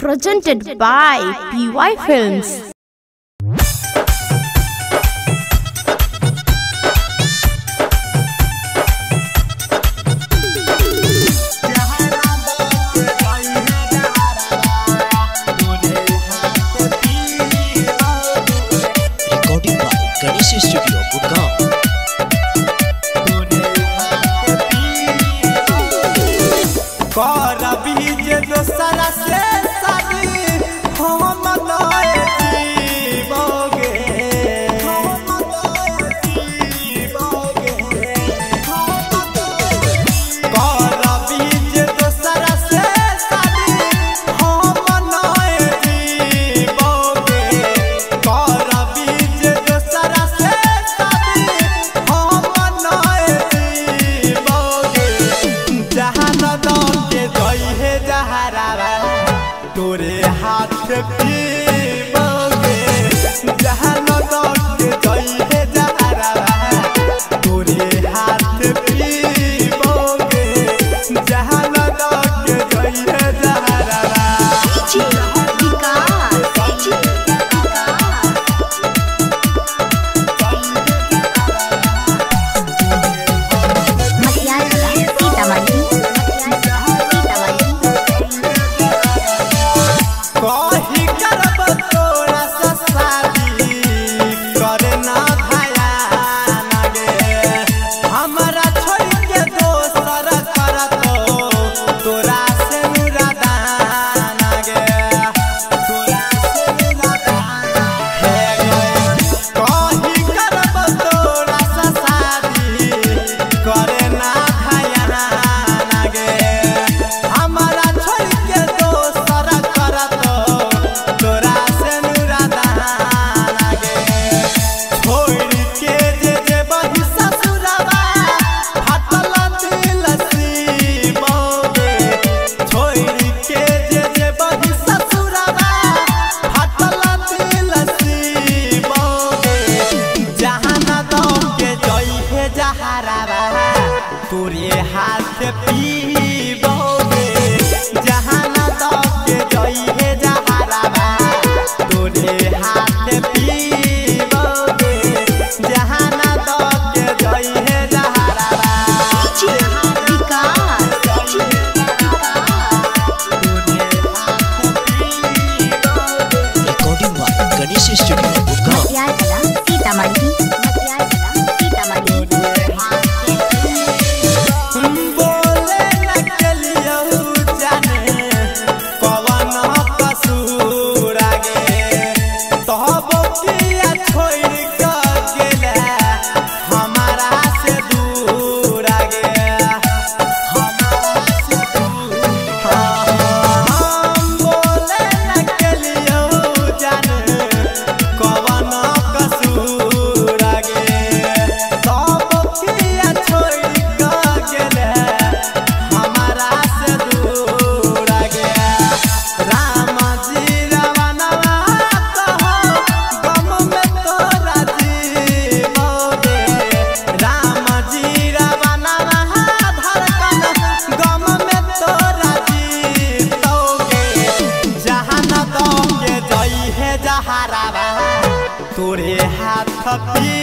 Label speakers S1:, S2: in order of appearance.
S1: presented by PY Films.
S2: तोरे हाथ पे তোরে হাত থাকি